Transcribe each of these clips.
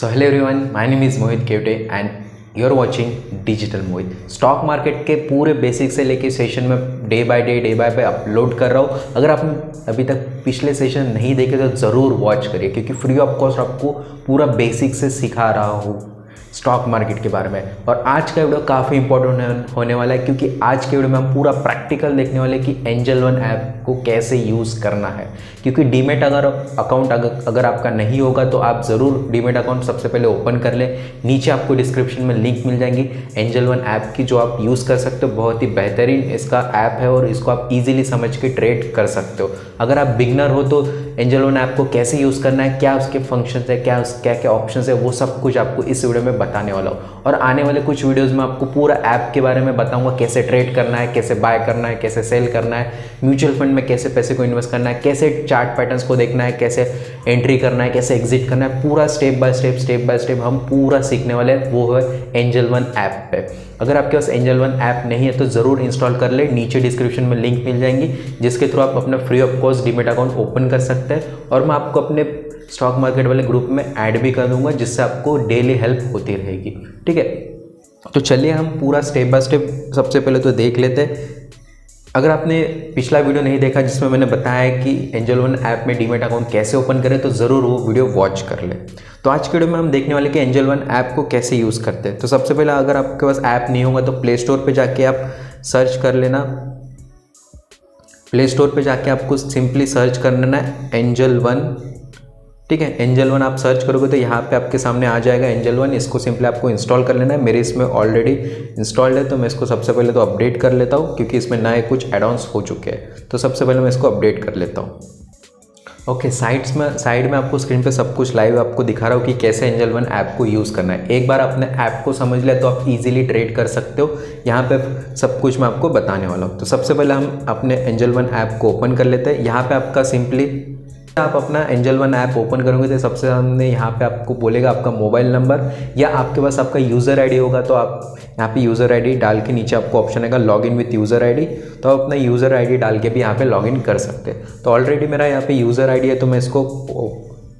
So hello everyone, name is Mohit Kevte and you are watching digital Mohit stock market के पूरे basic से लेके session में day by day day by day upload कर रहा हूँ। अगर आप अभी तक पिछले सेशन नहीं देखे तो ज़रूर वॉच करिए क्योंकि फ्री ऑफ़ कॉस्ट आपको पूरा बेसिक से सिखा रहा हूँ। स्टॉक मार्केट के बारे में। और आज का वीडियो काफ़ी इंपॉर्टेंट होने वाला है क्योंकि आज के वीडियो में हम पूरा प्रैक्टिकल देखने वाले कि एंजल वन ऐप को कैसे यूज़ करना है। क्योंकि डीमेट अगर अकाउंट अगर, अगर आपका नहीं होगा तो आप ज़रूर डीमेट अकाउंट सबसे पहले ओपन कर लें। नीचे आपको डिस्क्रिप्शन में लिंक मिल जाएँगी। एंजल वन ऐप की जो आप यूज़ कर सकते हो बहुत ही बेहतरीन इसका ऐप है और इसको आप ईजिली समझ के ट्रेड कर सकते हो। अगर आप बिगनर हो तो एंजल वन ऐप को कैसे यूज़ करना है क्या उसके फ़ंक्शन है क्या क्या क्या ऑप्शन है वो सब कुछ आपको इस वीडियो में बताने वाला हूँ। और आने वाले कुछ वीडियोज़ में आपको पूरा ऐप के बारे में बताऊँगा, कैसे ट्रेड करना है, कैसे बाय करना है, कैसे सेल करना है म्यूचुअल फंड में कैसे पैसे को इन्वेस्ट करना है, कैसे चार्ट पैटर्न्स को देखना है, कैसे एंट्री करना है, कैसे एग्जिट करना है, पूरा step by step step by step हम पूरा सीखने वाले हैं, वो है एंजल वन ऐप पे। अगर आपके पास एंजल वन ऐप नहीं है तो ज़रूर इंस्टॉल कर ले, नीचे डिस्क्रिप्शन में लिंक मिल जाएँगी, जिसके थ्रू आप अपना free of cost demat account open कर सकते हैं। और मैं आपको अपने स्टॉक मार्केट वाले ग्रुप में ऐड भी कर दूँगा, जिससे आपको डेली हेल्प होती रहेगी। ठीक है? तो चलिए हम पूरा स्टेप बाय स्टेप सबसे पहले तो देख लेते हैं। अगर आपने पिछला वीडियो नहीं देखा, जिसमें मैंने बताया कि एंजल वन ऐप में डीमेट अकाउंट कैसे ओपन करें तो ज़रूर वो वीडियो वॉच कर ले। तो आज के वीडियो में हम देखने वाले कि एंजल वन ऐप को कैसे यूज़ करते हैं। तो सबसे पहले अगर आपके पास ऐप नहीं होगा तो प्ले स्टोर पर जाके आप सर्च कर लेना। प्ले स्टोर पर जाके आपको सिंपली सर्च कर लेना एंजल वन ठीक है एंजल वन आप सर्च करोगे तो यहाँ पे आपके सामने आ जाएगा एंजल वन इसको सिंपली आपको इंस्टॉल कर लेना है। मेरे इसमें ऑलरेडी इंस्टॉल्ड है तो मैं इसको सबसे पहले तो अपडेट कर लेता हूँ क्योंकि इसमें नए कुछ एडॉन्स हो चुके हैं। तो सबसे पहले मैं इसको अपडेट कर लेता हूँ। ओके okay, साइड्स में साइड में आपको स्क्रीन पे सब कुछ लाइव आपको दिखा रहा हूँ कि कैसे एंजल वन ऐप को यूज़ करना है। एक बार अपने ऐप को समझ लिया तो आप इजीली ट्रेड कर सकते हो। यहाँ पे सब कुछ मैं आपको बताने वाला हूँ। तो सबसे पहले हम अपने एंजल वन ऐप को ओपन कर लेते हैं। यहाँ पे आपका सिंपली आप अपना एंजल वन ऐप ओपन करोगे तो सबसे सामने यहाँ पे आपको बोलेगा आपका मोबाइल नंबर या आपके पास आपका यूज़र आईडी होगा तो आप यहाँ पे यूज़र आईडी डाल के नीचे आपको ऑप्शन आएगा log in with user ID तो आप अपना यूज़र आईडी डाल के भी यहाँ पे लॉग इन कर सकते हैं। तो ऑलरेडी मेरा यहाँ पे यूज़र आईडी है तो मैं इसको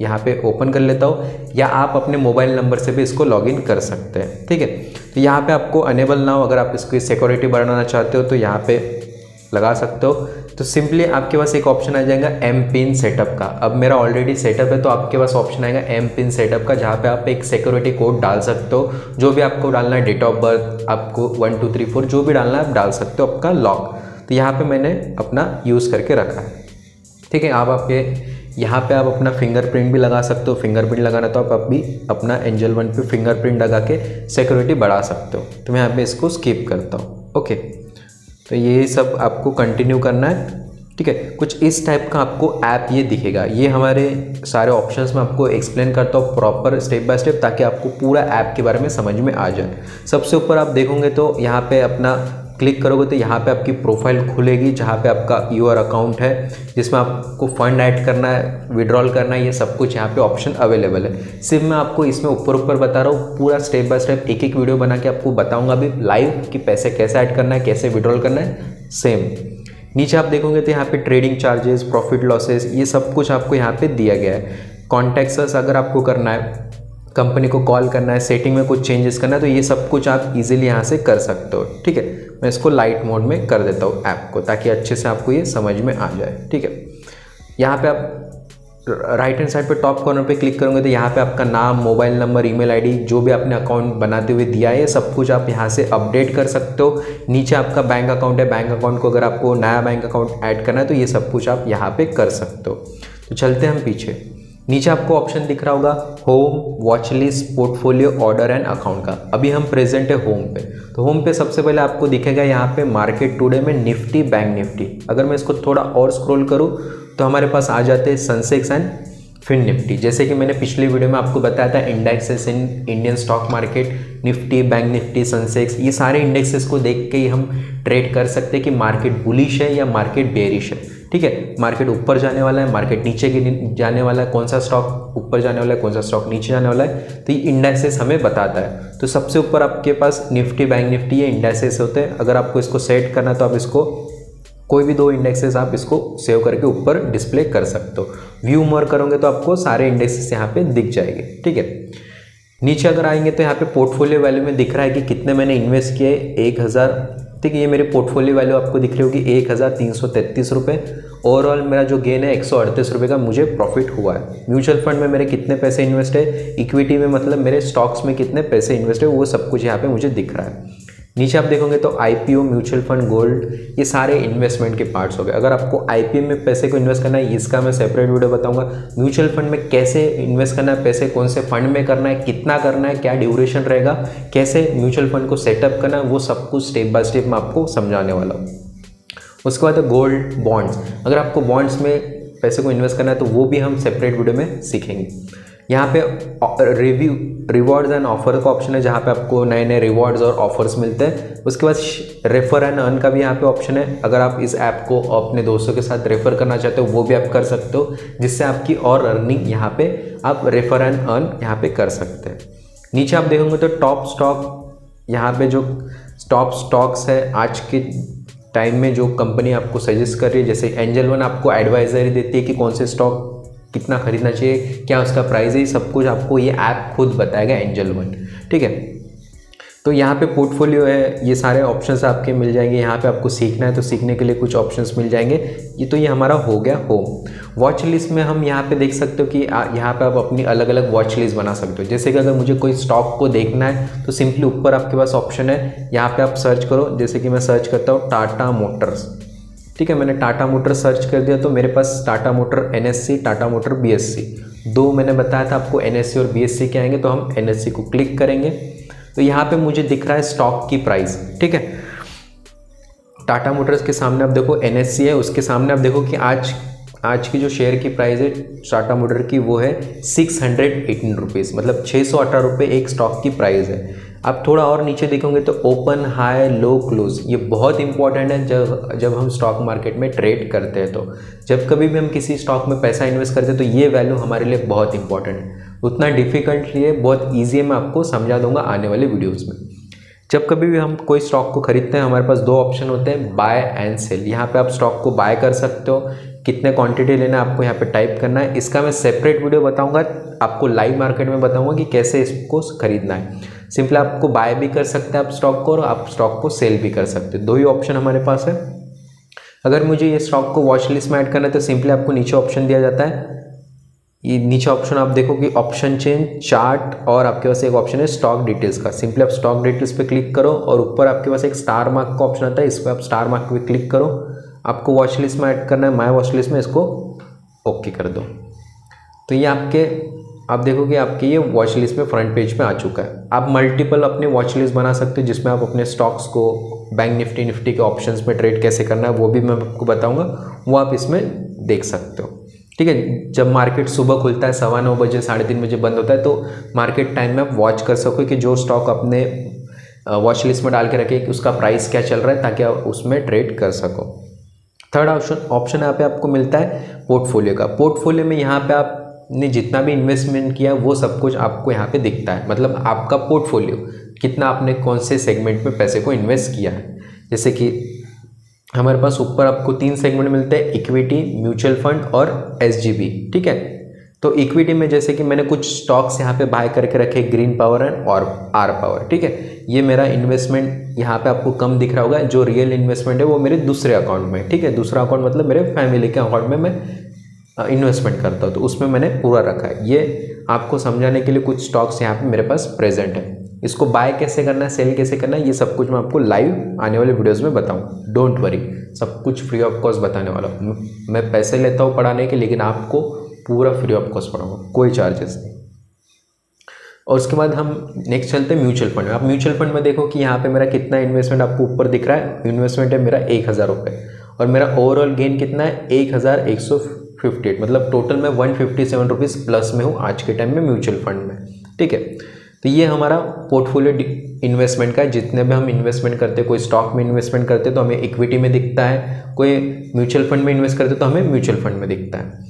यहाँ पे ओपन कर लेता हूँ या आप अपने मोबाइल नंबर से भी इसको लॉगिन कर सकते हैं, ठीक है? तो यहाँ पे आपको अनेबल ना हो अगर आप इसकी सिक्योरिटी बढ़ाना चाहते हो तो यहाँ पे लगा सकते हो। तो सिंपली आपके पास एक ऑप्शन आ जाएगा एम पिन सेटअप का। अब मेरा ऑलरेडी सेटअप है तो आपके पास ऑप्शन आएगा एम पिन सेटअप का, जहाँ पे आप एक सिक्योरिटी कोड डाल सकते हो। जो भी आपको डालना है डेट ऑफ़ बर्थ आपको वन टू थ्री फोर जो भी डालना है, आप डाल सकते हो आपका लॉक तो यहाँ पे मैंने अपना यूज़ करके रखा है। ठीक है, आप आपके, यहाँ पे आप अपना फिंगरप्रिंट भी लगा सकते हो। फिंगरप्रिंट लगाना तो आप अभी अपना एंजल वन पे फिंगरप्रिंट लगा के सिक्योरिटी बढ़ा सकते हो। तो मैं यहाँ पे इसको स्किप करता हूँ। ओके तो ये सब आपको कंटिन्यू करना है, ठीक है? कुछ इस टाइप का आपको ऐप ये दिखेगा। ये हमारे सारे ऑप्शंस में आपको एक्सप्लेन करता हूँ प्रॉपर स्टेप बाय स्टेप ताकि आपको पूरा ऐप के बारे में समझ में आ जाए। सबसे ऊपर आप देखोगे तो यहाँ पे अपना क्लिक करोगे तो यहाँ पे आपकी प्रोफ़ाइल खुलेगी, जहाँ पे आपका यूआर अकाउंट है, जिसमें आपको फंड ऐड करना है, विड्रॉल करना है, ये सब कुछ यहाँ पे ऑप्शन अवेलेबल है। सिर्फ़ मैं आपको इसमें ऊपर ऊपर बता रहा हूँ, पूरा स्टेप बाय स्टेप एक एक वीडियो बना के आपको बताऊँगा अभी लाइव कि पैसे कैसे ऐड करना है, कैसे विड्रॉल करना है सेम नीचे आप देखोगे तो यहाँ पे ट्रेडिंग चार्जेस प्रॉफिट लॉसेस ये सब कुछ आपको यहाँ पे दिया गया है। कॉन्टैक्ट्स अगर आपको करना है कंपनी को कॉल करना है सेटिंग में कुछ चेंजेस करना है तो ये सब कुछ आप इजीली यहाँ से कर सकते हो, ठीक है? मैं इसको लाइट मोड में कर देता हूँ ऐप को, ताकि अच्छे से आपको ये समझ में आ जाए, ठीक है? यहाँ पे आप राइट हैंड साइड पे टॉप कॉर्नर पे क्लिक करोगे तो यहाँ पे आपका नाम मोबाइल नंबर ईमेल आईडी जो भी आपने अकाउंट बनाते हुए दिया है सब कुछ आप यहाँ से अपडेट कर सकते हो। नीचे आपका बैंक अकाउंट है बैंक अकाउंट को अगर आपको नया बैंक अकाउंट ऐड करना है तो ये सब कुछ आप यहाँ पे कर सकते हो। तो चलते हैं हम पीछे। नीचे आपको ऑप्शन दिख रहा होगा home watch list portfolio order and account का। अभी हम प्रेजेंट है होम पे। तो होम पे सबसे पहले आपको दिखेगा यहाँ पे मार्केट टुडे में निफ्टी बैंक निफ्टी अगर मैं इसको थोड़ा और स्क्रॉल करूँ तो हमारे पास आ जाते हैं सनसेक्स एंड फिन निफ्टी जैसे कि मैंने पिछले वीडियो में आपको बताया था indexes in Indian stock market Nifty bank Nifty Sensex ये सारे इंडेक्सेस को देख के ही हम ट्रेड कर सकते हैं कि मार्केट बुलिश है या मार्केट बेरिश है। ठीक है मार्केट ऊपर जाने वाला है मार्केट नीचे जाने वाला है, कौन सा स्टॉक ऊपर जाने वाला है, कौन सा स्टॉक नीचे जाने वाला है तो ये इंडेक्सेस हमें बताता है। तो सबसे ऊपर आपके पास निफ्टी, बैंक निफ्टी, ये इंडेक्सेस होते हैं। अगर आपको इसको सेट करना है तो आप इसको, कोई भी दो इंडेक्सेस आप इसको सेव करके ऊपर डिस्प्ले कर सकते हो। व्यू मोर करोगे तो आपको सारे इंडेक्सेस यहाँ पे दिख जाएँगे, ठीक है? नीचे अगर आएँगे तो यहाँ पे पोर्टफोलियो वैल्यू में दिख रहा है कि कितने मैंने इन्वेस्ट किए, एक हज़ार ठीक है, ये मेरी पोर्टफोलियो वैल्यू आपको दिख रही होगी एक हज़ार तीन सौ तैंतीस रुपये ओवरऑल मेरा जो गेन है एक सौ अड़तीस रुपये का मुझे प्रॉफिट हुआ है। म्यूचुअल फंड में मेरे कितने पैसे इन्वेस्ट है? इक्विटी में मतलब मेरे स्टॉक्स में कितने पैसे इन्वेस्ट है? वो सब कुछ यहाँ पे मुझे दिख रहा है। नीचे आप देखोगे तो आईपीओ म्यूचुअल फंड गोल्ड ये सारे इन्वेस्टमेंट के पार्ट्स हो गए। अगर आपको आईपीओ में पैसे को इन्वेस्ट करना है, इसका मैं सेपरेट वीडियो बताऊँगा। म्यूचुअल फंड में कैसे इन्वेस्ट करना है, पैसे कौन से फंड में करना है, कितना करना है, क्या ड्यूरेशन रहेगा, कैसे म्यूचुअल फंड को सेटअप करना है, वो सब कुछ स्टेप बाय स्टेप मैं आपको समझाने वाला हूँ। उसके बाद गोल्ड बॉन्ड्स अगर आपको बॉन्ड्स में पैसे को इन्वेस्ट करना है तो वो भी हम सेपरेट वीडियो में सीखेंगे। यहाँ पे रिव्यू रिवॉर्ड्स एंड ऑफ़र का ऑप्शन है जहाँ पे आपको नए नए रिवॉर्ड्स और ऑफर्स मिलते हैं। उसके बाद रेफर एंड अर्न का भी यहाँ पे ऑप्शन है। अगर आप इस ऐप को अपने दोस्तों के साथ रेफर करना चाहते हो, वो भी आप कर सकते हो, जिससे आपकी और अर्निंग यहाँ पे आप रेफर एंड अर्न यहाँ पे कर सकते हैं। नीचे आप देखोगे तो टॉप स्टॉक यहाँ पे जो टॉप स्टॉक्स है, आज के टाइम में जो कंपनी आपको सजेस्ट कर रही है, जैसे एंजल वन आपको एडवाइजरी देती है कि कौन से स्टॉक कितना खरीदना चाहिए, क्या उसका प्राइस है सब कुछ आपको ये ऐप खुद बताएगा एंजल वन ठीक है? तो यहाँ पे पोर्टफोलियो है, ये सारे ऑप्शंस आपके मिल जाएँगे, यहाँ पे आपको सीखना है तो सीखने के लिए कुछ ऑप्शंस मिल जाएँगे। ये तो ये हमारा हो गया होम वॉच लिस्ट में हम यहाँ पे देख सकते हो कि यहाँ पे आप अपनी अलग अलग वॉच लिस्ट बना सकते हो। जैसे कि अगर मुझे कोई स्टॉक को देखना है तो सिंपली ऊपर आपके पास ऑप्शन है, यहाँ पर आप सर्च करो, जैसे कि मैं सर्च करता हूँ टाटा मोटर्स ठीक है, मैंने टाटा मोटर सर्च कर दिया तो मेरे पास Tata motor NSC Tata motor BSC दो मैंने बताया था आपको एनएससी और BSC के आएँगे तो हम एनएससी को क्लिक करेंगे। तो यहाँ पे मुझे दिख रहा है स्टॉक की प्राइस ठीक है? टाटा मोटर्स के सामने आप देखो एनएससी है, उसके सामने आप देखो कि आज आज की जो शेयर की प्राइस है टाटा मोटर की वो है सिक्स हंड्रेड एटीन रुपीज़ मतलब छः सौ अठारह रुपये एक स्टॉक की प्राइस है। आप थोड़ा और नीचे देखोगे तो ओपन हाई लो क्लोज ये बहुत इंपॉर्टेंट है जब जब हम स्टॉक मार्केट में ट्रेड करते हैं तो। जब कभी भी हम किसी स्टॉक में पैसा इन्वेस्ट करते हैं तो ये वैल्यू हमारे लिए बहुत इंपॉर्टेंट है। उतना डिफ़िकल्टली है, बहुत ईजी है, मैं आपको समझा दूँगा आने वाले वीडियोज़ में। जब कभी भी हम कोई स्टॉक को खरीदते हैं, हमारे पास दो ऑप्शन होते हैं बाय एंड सेल यहाँ पे आप स्टॉक को बाय कर सकते हो कितने क्वांटिटी लेना है आपको यहाँ पे टाइप करना है। इसका मैं सेपरेट वीडियो बताऊँगा, आपको लाइव मार्केट में बताऊँगा कि कैसे इसको खरीदना है। सिंपल आपको बाय भी कर सकते हैं आप स्टॉक को और आप स्टॉक को सेल भी कर सकते हैं। दो ही ऑप्शन हमारे पास है। अगर मुझे ये स्टॉक को वॉच लिस्ट में ऐड करना है तो सिंपली आपको नीचे ऑप्शन दिया जाता है। ये नीचे ऑप्शन आप देखो कि ऑप्शन चेंज चार्ट और आपके पास एक ऑप्शन है स्टॉक डिटेल्स का। सिंपली आप स्टॉक डिटेल्स पे क्लिक करो और ऊपर आपके पास एक स्टार मार्क का ऑप्शन आता है, इस पर आप स्टार मार्क पे क्लिक करो। आपको वॉच लिस्ट में ऐड करना है माई वॉच लिस्ट में इसको ओके कर दो। तो ये आपके, आप देखोगे आपके ये वॉच लिस्ट में फ्रंट पेज पे आ चुका है। आप मल्टीपल अपने वॉच लिस्ट बना सकते हो, जिसमें आप अपने स्टॉक्स को बैंक निफ्टी निफ्टी के ऑप्शंस में ट्रेड कैसे करना है, वो भी मैं आपको बताऊँगा। वो आप इसमें देख सकते हो। ठीक है, जब मार्केट सुबह खुलता है, सवा नौ बजे, साढ़े तीन बजे बंद होता है तो मार्केट टाइम में आप वॉच कर सको कि जो स्टॉक अपने वॉच लिस्ट में डाल के रखे कि उसका प्राइस क्या चल रहा है, ताकि आप उसमें ट्रेड कर सको। थर्ड ऑप्शन ऑप्शन यहाँ पे आपको मिलता है पोर्टफोलियो का। पोर्टफोलियो में यहाँ पे आपने जितना भी इन्वेस्टमेंट किया, वो सब कुछ आपको यहाँ पे दिखता है। मतलब आपका पोर्टफोलियो कितना आपने कौन से सेगमेंट में पैसे को इन्वेस्ट किया है। जैसे कि हमारे पास ऊपर आपको तीन सेगमेंट मिलते हैं इक्विटी म्यूचुअल फंड और एसजीबी ठीक है? तो इक्विटी में जैसे कि मैंने कुछ स्टॉक्स यहाँ पे बाय करके रखे ग्रीन पावर एंड और आर पावर ठीक है? ये मेरा इन्वेस्टमेंट यहाँ पे आपको कम दिख रहा होगा, जो रियल इन्वेस्टमेंट है वो मेरे दूसरे अकाउंट में, ठीक है? दूसरा अकाउंट मतलब मेरे फैमिली के अकाउंट में मैं इन्वेस्टमेंट करता हूँ तो उसमें मैंने पूरा रखा है। ये आपको समझाने के लिए कुछ स्टॉक्स यहाँ पर मेरे पास प्रेजेंट है। इसको बाय कैसे करना है सेल कैसे करना है, ये सब कुछ मैं आपको लाइव आने वाले वीडियोज़ में बताऊँ। डोंट वरी सब कुछ फ्री ऑफ़ कॉस्ट बताने वाला हूँ। मैं पैसे लेता हूँ पढ़ाने के, लेकिन आपको पूरा फ्री ऑफ़ कॉस्ट पढ़ाऊँगा कोई चार्जेस नहीं। और उसके बाद हम नेक्स्ट चलते हैं म्यूचुअल फंड में। आप म्यूचुअल फंड में देखो कि यहाँ पे मेरा कितना इन्वेस्टमेंट आपको ऊपर दिख रहा है। इन्वेस्टमेंट है मेरा एक हज़ार रुपये और मेरा ओवरऑल गेन कितना है? एक हज़ार एक सौ फिफ्टी एट मतलब टोटल मैं one fifty seven rupees plus में हूँ आज के टाइम में म्यूचुअल फंड में। ठीक है? तो ये हमारा पोर्टफोलियो इन्वेस्टमेंट का है। जितने भी हम इन्वेस्टमेंट करते हैं, कोई स्टॉक में इन्वेस्टमेंट करते तो हमें इक्विटी में दिखता है। कोई म्यूचुअल फंड में इन्वेस्ट करते तो हमें म्यूचुअल फंड में दिखता है।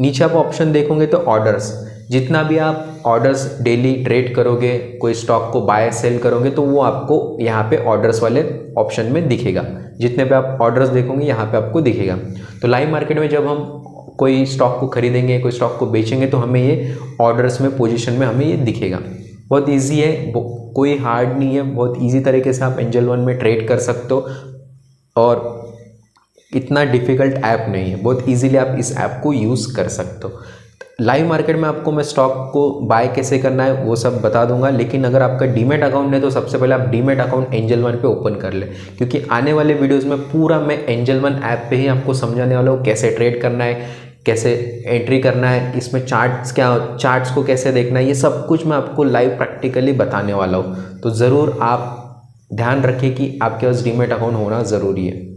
नीचे आप ऑप्शन देखोगे तो ऑर्डर्स जितना भी आप ऑर्डर्स डेली ट्रेड करोगे, कोई स्टॉक को बाय सेल करोगे तो वो आपको यहाँ पे ऑर्डर्स वाले ऑप्शन में दिखेगा. जितने पे आप ऑर्डर्स देखोगे, यहाँ पे आपको दिखेगा. तो लाइव मार्केट में जब हम कोई स्टॉक को खरीदेंगे, कोई स्टॉक को बेचेंगे तो हमें ये ऑर्डर्स में पोजीशन में हमें ये दिखेगा. बहुत ईजी है कोई हार्ड नहीं है. बहुत ईजी तरीके से आप एंजल वन में ट्रेड कर सकते हो. और इतना डिफ़िकल्ट ऐप नहीं है। बहुत इजीली आप इस ऐप को यूज़ कर सकते हो। लाइव मार्केट में आपको मैं स्टॉक को बाय कैसे करना है, वो सब बता दूँगा। लेकिन अगर आपका डीमेट अकाउंट है तो सबसे पहले आप डीमेट अकाउंट एंजल वन पे ओपन कर ले। क्योंकि आने वाले वीडियोस में पूरा मैं एंजल वन ऐप पे ही आपको समझाने वाला हूँ, कैसे ट्रेड करना है, कैसे एंट्री करना है, इसमें चार्ट्स क्या चार्ट्स को कैसे देखना है, ये सब कुछ मैं आपको लाइव प्रैक्टिकली बताने वाला हूँ। तो ज़रूर आप ध्यान रखें कि आपके पास डीमेट अकाउंट होना ज़रूरी है।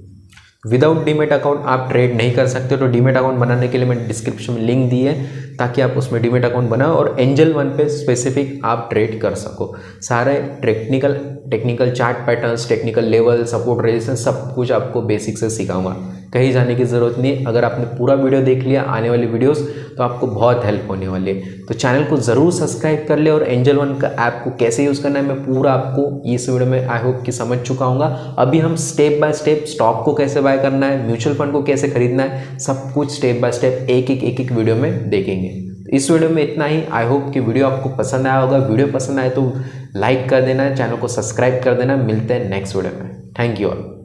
विदाउट डीमेट अकाउंट आप ट्रेड नहीं कर सकते तो डीमेट अकाउंट बनाने के लिए मैंने डिस्क्रिप्शन में लिंक दी है, ताकि आप उसमें डीमेट अकाउंट बनाओ और एंजल वन पे स्पेसिफिक आप ट्रेड कर सको। सारे technical technical chart patterns technical level support resistance सब कुछ आपको बेसिक से सिखाऊँगा। कहीं जाने की ज़रूरत नहीं अगर आपने पूरा वीडियो देख लिया, आने वाली वीडियोस तो आपको बहुत हेल्प होने वाली है। तो चैनल को ज़रूर सब्सक्राइब कर ले और एंजल वन का ऐप को कैसे यूज़ करना है, मैं पूरा आपको इस वीडियो में आई होप कि समझ चुका हूँ अभी हम स्टेप बाय स्टेप स्टॉक को कैसे बाय करना है म्यूचुअल फंड को कैसे खरीदना है, सब कुछ स्टेप बाय स्टेप एक एक एक एक वीडियो में देखेंगे। इस वीडियो में इतना ही। आई होप कि वीडियो आपको पसंद आया होगा। वीडियो पसंद आए तो लाइक कर देना चैनल को सब्सक्राइब कर देना। मिलते हैं नेक्स्ट वीडियो में। Thank you all